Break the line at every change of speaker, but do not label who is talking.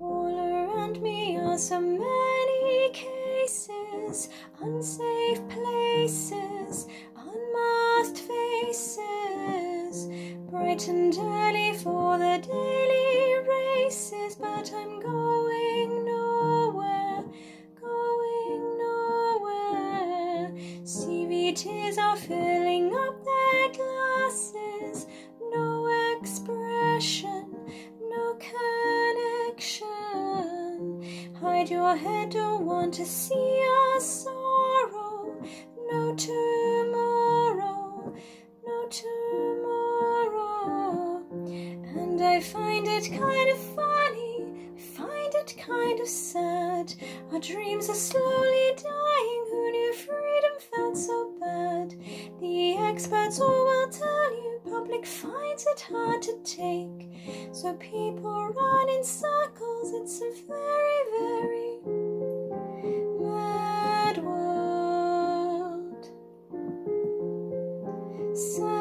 All around me are so many cases, unsafe places, unmasked faces, bright and early for the daily races, but I'm going nowhere, going nowhere. CV tears are filling Hide your head, don't want to see our sorrow. No tomorrow, no tomorrow. And I find it kind of funny, I find it kind of sad. Our dreams are slowly dying. Who knew freedom felt so bad? The experts all will tell you public finds it hard to take. So people run in Sad